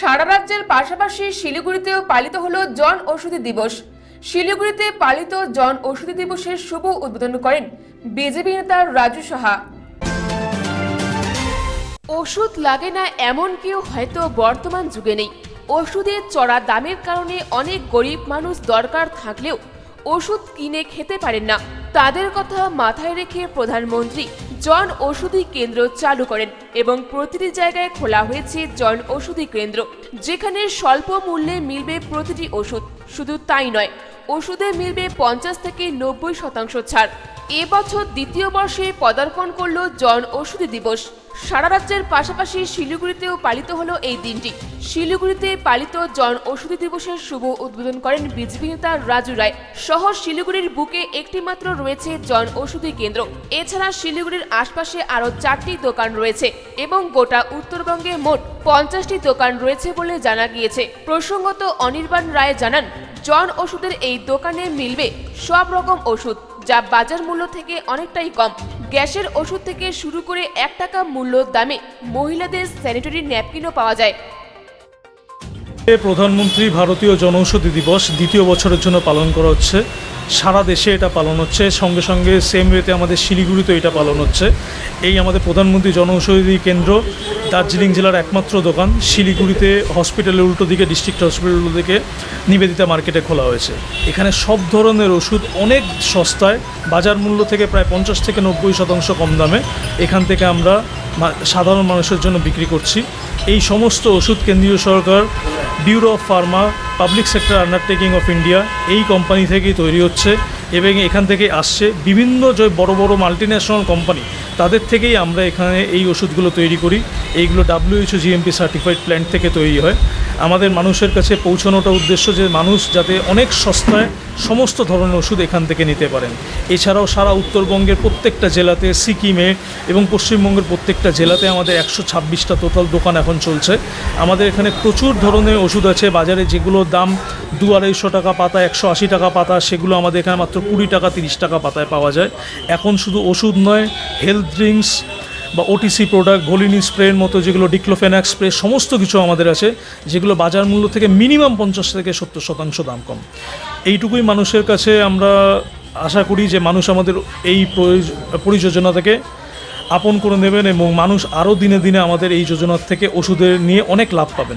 সারা রাজ্যের পাশাপাশি শিলিগুড়িতেও পালিত হলো জন ঔষধি দিবস। শিলিগুড়িতে পালিত জন ঔষধি দিবসের শুভ উদ্বোধন করেন বিজেপি নেতা রাজু সাহা। ওষুধ লাগে না এমন কেউ হয়তো বর্তমান যুগে নেই। ওষুধের চড়া দামের কারণে অনেক গরিব মানুষ দরকার থাকলেও ওষুধ কিনে খেতে পারেন না। তাদের কথা মাথায় রেখে প্রধানমন্ত্রী জন ওষুধি কেন্দ্র চালু করেন এবং প্রতিটি জায়গায় খোলা হয়েছে জন ওষুধি কেন্দ্র, যেখানে স্বল্প মূল্যে মিলবে প্রতিটি ওষুধ। শুধু তাই নয়, ওষুধে মিলবে পঞ্চাশ থেকে নব্বই শতাংশ ছাড়। এবছর দ্বিতীয় বর্ষে পদার্পণ করল জন ওষুধি দিবস। সারা রাজ্যের পাশাপাশি শিলিগুড়িতেও পালিত হলো এই দিনটি। শিলিগুড়িতে পালিত জন ওষুধি দিবসের শুভ উদ্বোধন করেন বিজেপি নেতা রাজু রায়। শহর শিলিগুড়ির বুকে একটি মাত্র রয়েছে জন ওষুধি কেন্দ্র। এছাড়া শিলিগুড়ির আশপাশে আরও চারটি দোকান রয়েছে এবং গোটা উত্তরবঙ্গে মোট পঞ্চাশটি দোকান রয়েছে বলে জানা গিয়েছে। প্রসঙ্গত অনির্বাণ রায় জানান, জন ওষুধের এই দোকানে মিলবে সব রকম ওষুধ যা বাজার মূল্য থেকে অনেকটাই কম। গ্যাসের ওষুধ থেকে শুরু করে এক টাকা মূল্য দামে মহিলাদের স্যানিটারি ন্যাপকিনও পাওয়া যায়। প্রধানমন্ত্রী ভারতীয় জনৌষধি দিবস দ্বিতীয় বছরের জন্য পালন করা হচ্ছে। সারা দেশে এটা পালন হচ্ছে। সঙ্গে সঙ্গে সেম ওয়েতে আমাদের শিলিগুড়িতেও এটা পালন হচ্ছে। এই আমাদের প্রধানমন্ত্রী জনৌষধি কেন্দ্র দার্জিলিং জেলার একমাত্র দোকান। শিলিগুড়িতে হসপিটালের উল্টো দিকে ডিস্ট্রিক্ট হসপিটালের উল্টো দিকে নিবেদিতা মার্কেটে খোলা হয়েছে। এখানে সব ধরনের ওষুধ অনেক সস্তায়, বাজার মূল্য থেকে প্রায় পঞ্চাশ থেকে নব্বই শতাংশ কম দামে। এখান থেকে আমরা সাধারণ মানুষের জন্য বিক্রি করছি। এই সমস্ত ওষুধ কেন্দ্রীয় সরকার bureau of pharma public sector undertaking of India এই কোম্পানি থেকেই তৈরি হচ্ছে এবং এখান থেকে আসছে বিভিন্ন যে বড় বড় মাল্টিন্যাশনাল কোম্পানি তাদের থেকেই আমরা এখানে এই ওষুধগুলো তৈরি করি। এইগুলো ডাব্লিউএইচও জিএমপি সার্টিফাইড প্ল্যান্ট থেকে তৈরি হয়। আমাদের মানুষের কাছে পৌঁছানোটা উদ্দেশ্য যে মানুষ যাতে অনেক সস্তায় সমস্ত ধরনের ওষুধ এখান থেকে নিতে পারেন। এছাড়াও সারা উত্তরবঙ্গের প্রত্যেকটা জেলাতে, সিকিমে এবং পশ্চিমবঙ্গের প্রত্যেকটা জেলাতে আমাদের একশো ছাব্বিশটা টোটাল দোকান এখন চলছে। আমাদের এখানে প্রচুর ধরনের ওষুধ আছে। বাজারে যেগুলোর দাম দু আড়াইশো টাকা পাতা, একশো আশি টাকা পাতা, সেগুলো আমাদের এখানে মাত্র কুড়ি টাকা, তিরিশ টাকা পাতায় পাওয়া যায়। এখন শুধু ওষুধ নয় হেলথ ড্রিঙ্কস বা ওটিসি প্রোডাক্ট গোলিনি স্প্রের মতো যেগুলো ডিক্লোফেনাক স্প্রে সমস্ত কিছু আমাদের আছে, যেগুলো বাজার মূল্য থেকে মিনিমাম পঞ্চাশ থেকে সত্তর শতাংশ দাম কম। এইটুকুই মানুষের কাছে আমরা আশা করি যে মানুষ আমাদের এই প্রয়োজ- পরিযোজনা থেকে আপন করে নেবেন এবং মানুষ আরও দিনে দিনে আমাদের এই যোজনার থেকে ওষুধের নিয়ে অনেক লাভ পাবেন।